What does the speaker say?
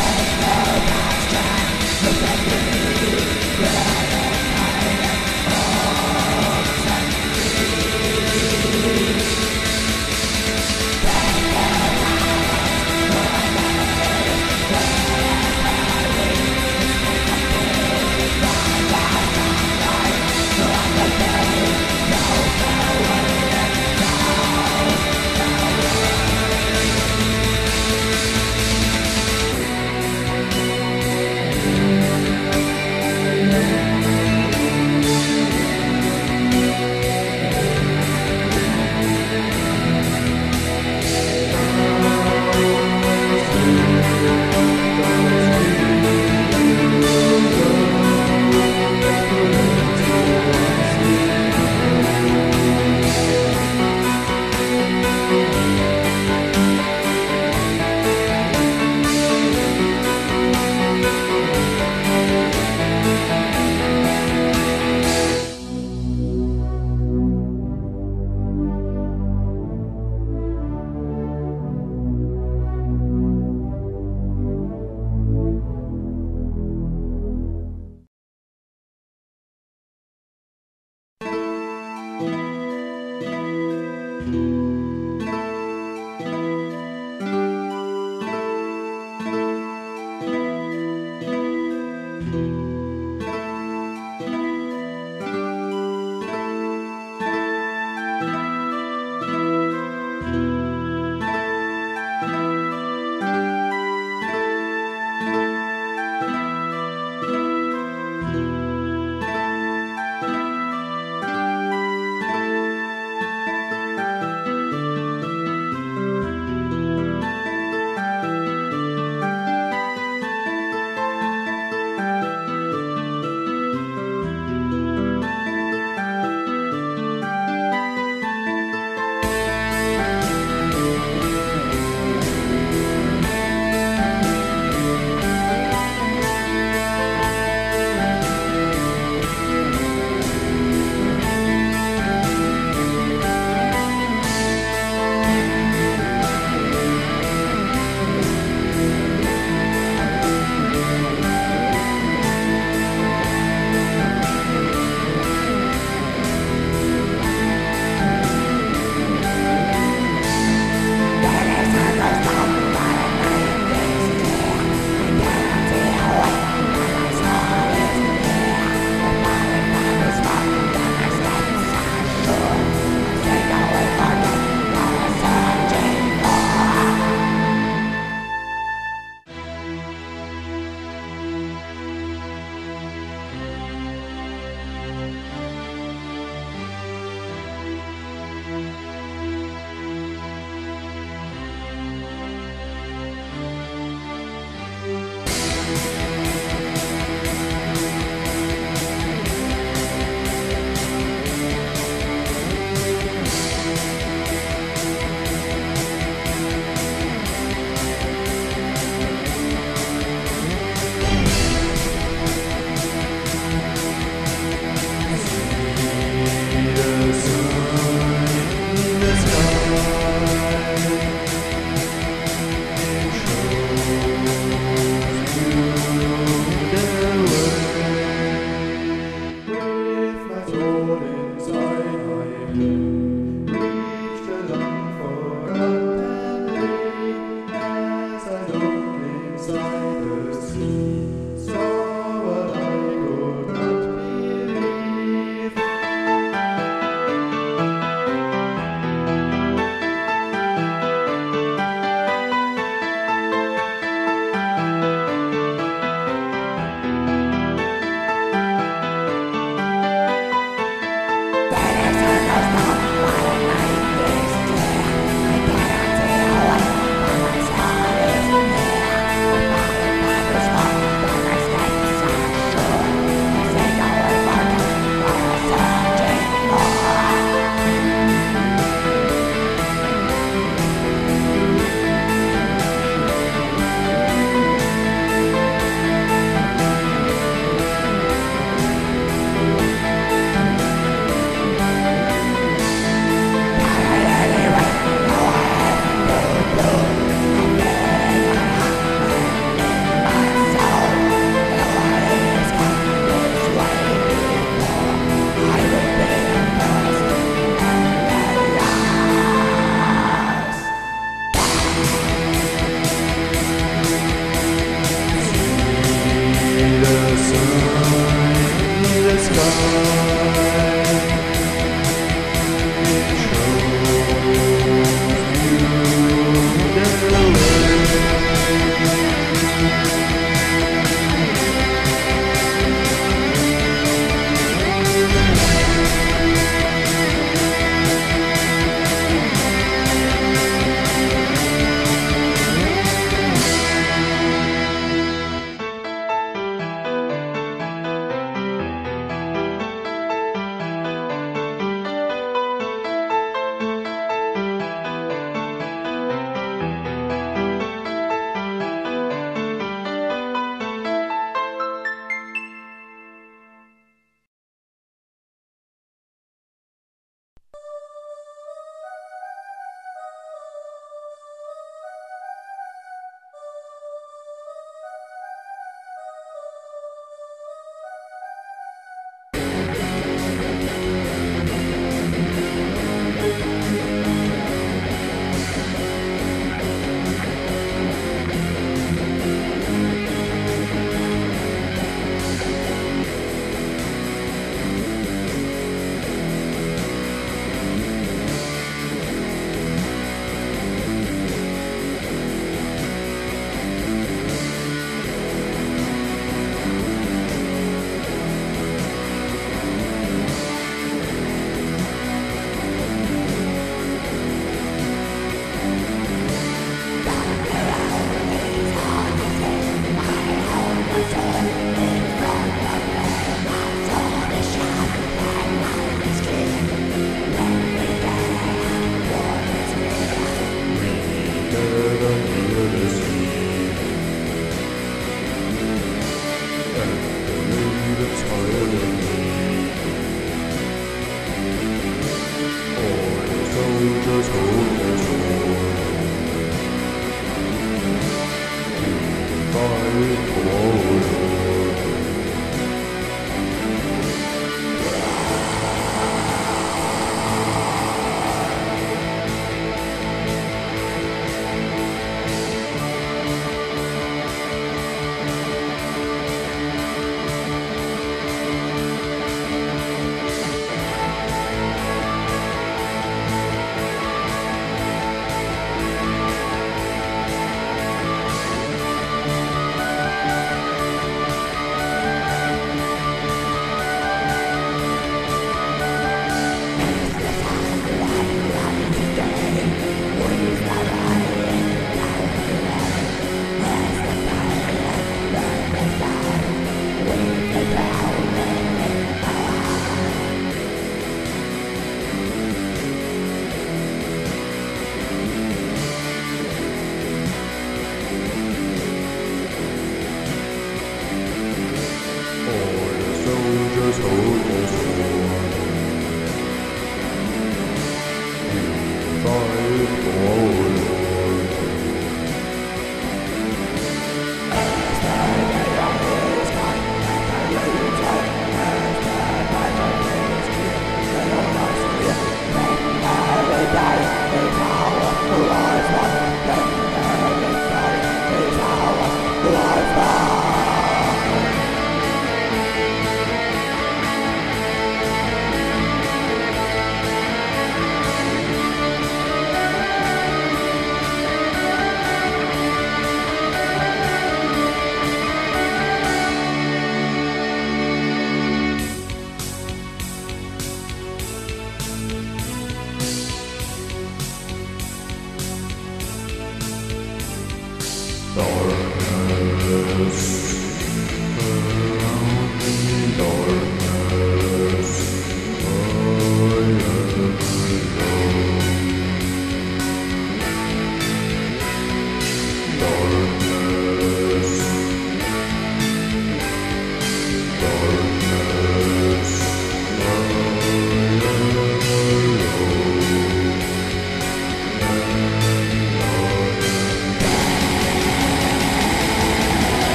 back.